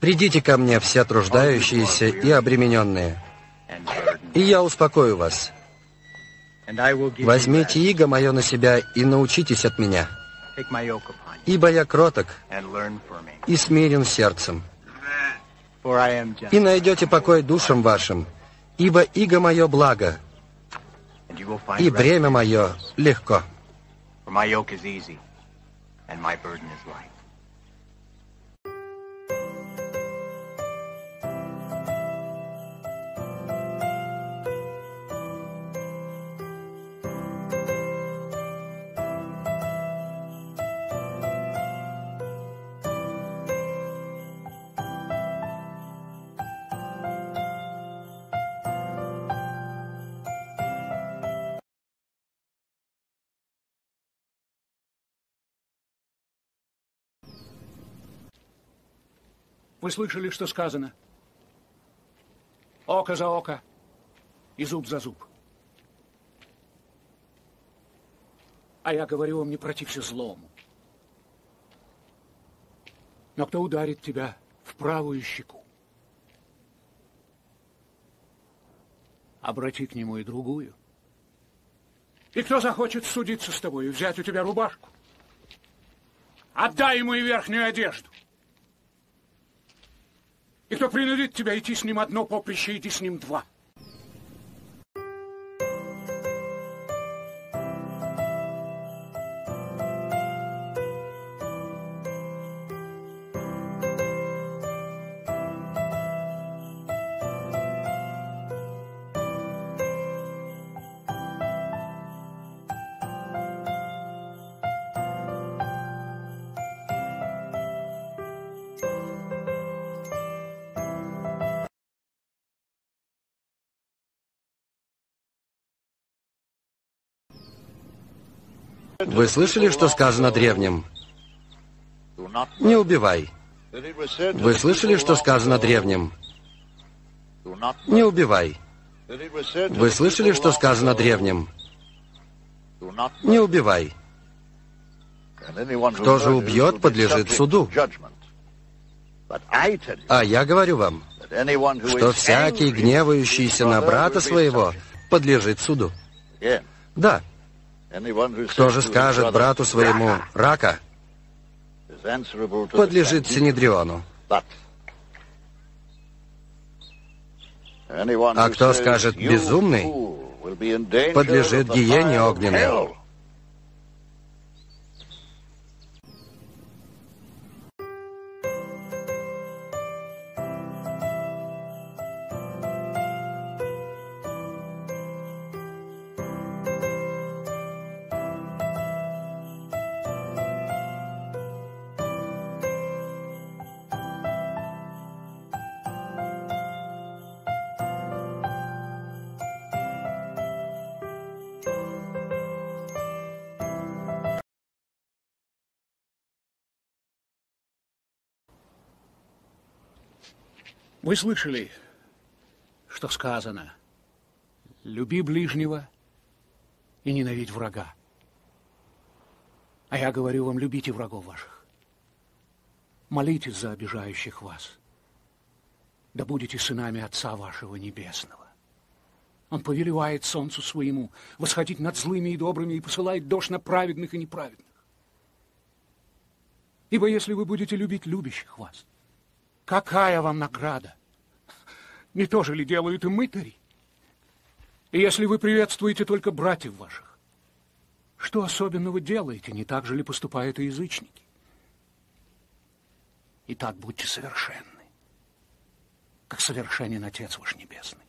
Придите ко мне, все труждающиеся и обремененные, и я успокою вас. Возьмите иго мое на себя и научитесь от меня, ибо я кроток и смирен сердцем. И найдете покой душам вашим, ибо иго мое благо, и бремя мое легко. and my burden is light. Вы слышали, что сказано? Око за око и зуб за зуб. А я говорю вам, не протився злому. Но кто ударит тебя в правую щеку, обрати к нему и другую. И кто захочет судиться с тобой и взять у тебя рубашку, отдай ему и верхнюю одежду. И кто принудит тебя идти с ним одно поприще, иди с ним два. Вы слышали, что сказано древним? Не убивай. Вы слышали, что сказано древним? Не убивай. Вы слышали, что сказано древним? Не убивай. Кто же убьет, подлежит суду. А я говорю вам, что всякий, гневающийся на брата своего, подлежит суду. Да. Кто же скажет брату своему «рака», подлежит Синедриону. А кто скажет «безумный», подлежит гиене огненной. Вы слышали, что сказано? Люби ближнего и ненавидь врага. А я говорю вам, любите врагов ваших. Молитесь за обижающих вас. Да будете сынами Отца вашего Небесного. Он повелевает солнцу своему восходить над злыми и добрыми и посылает дождь на праведных и неправедных. Ибо если вы будете любить любящих вас, Какая вам награда? Не то же ли делают и мытари? И если вы приветствуете только братьев ваших, что особенно вы делаете? Не так же ли поступают и язычники? Итак, будьте совершенны, как совершенен Отец ваш Небесный.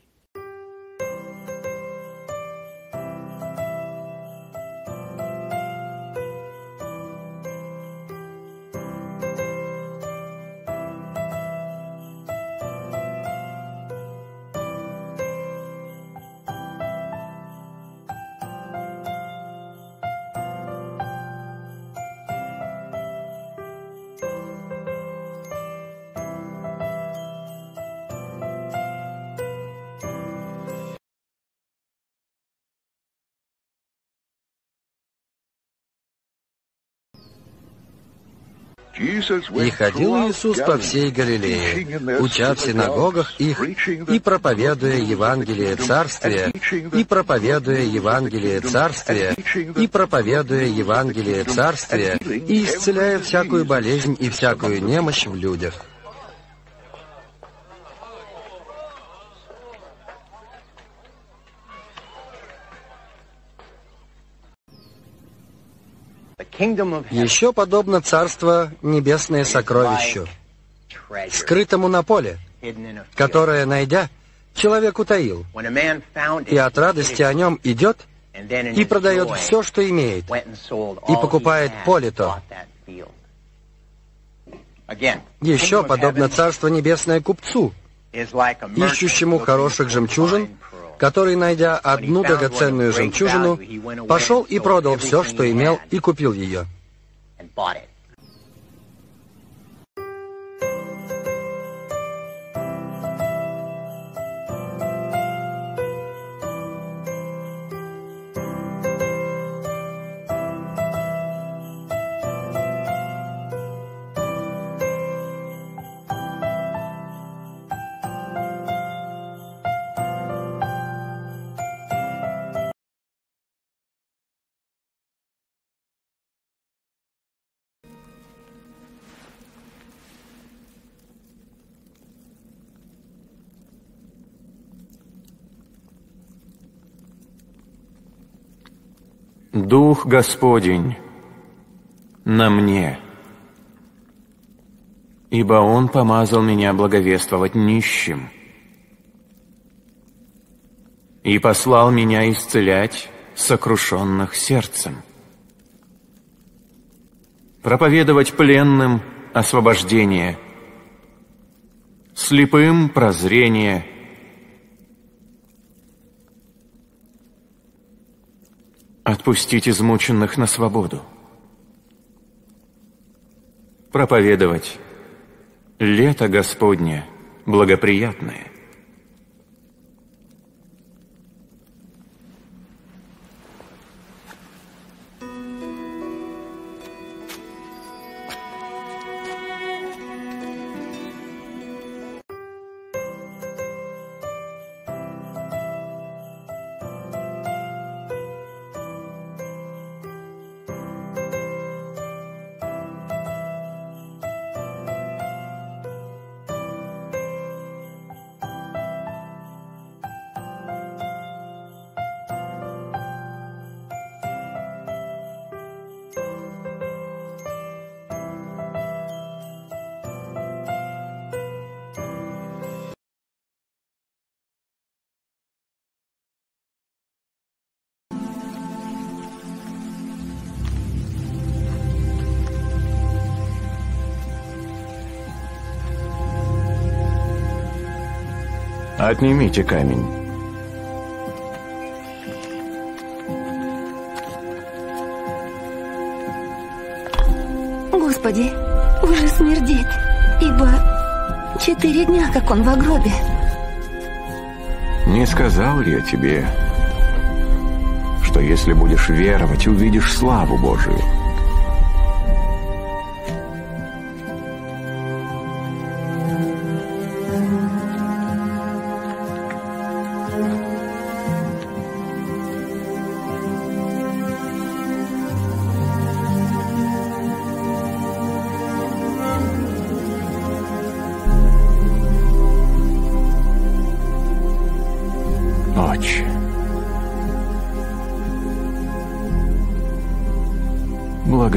И ходил Иисус по всей Галилее, уча в синагогах их и проповедуя Евангелие Царствия, и проповедуя Евангелие Царствия, и проповедуя Евангелие Царствия, и исцеляя всякую болезнь и всякую немощь в людях. Еще подобно царство небесное сокровищу, скрытому на поле, которое, найдя, человек утаил, и от радости о нем идет и продает все, что имеет, и покупает поле то. Еще подобно царство небесное купцу, ищущему хороших жемчужин, который, найдя одну драгоценную жемчужину, пошел и продал все, что имел, и купил ее. Дух Господень на мне, ибо Он помазал меня благовествовать нищим и послал меня исцелять сокрушенных сердцем, проповедовать пленным освобождение, слепым прозрение – Отпустить измученных на свободу. Проповедовать. Лето Господне благоприятное. Отнимите камень. Господи, уже смердеть, ибо четыре дня, как он в гробе. Не сказал ли я тебе, что если будешь веровать, увидишь славу Божию?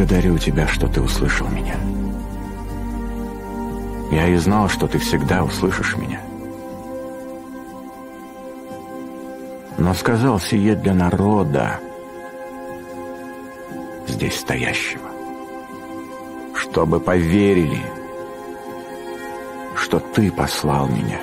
Благодарю тебя, что ты услышал меня. Я и знал, что ты всегда услышишь меня. Но сказал сие для народа, здесь стоящего, чтобы поверили, что ты послал меня.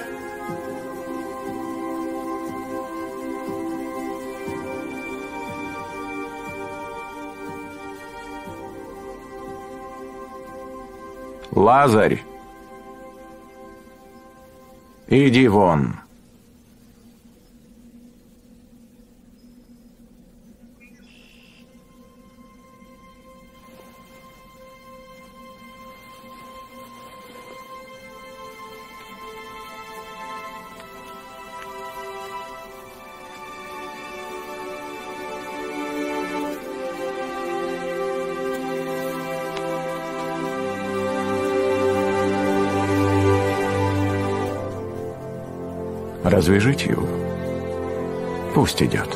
Лазарь, иди вон. Развяжите его. Пусть идет.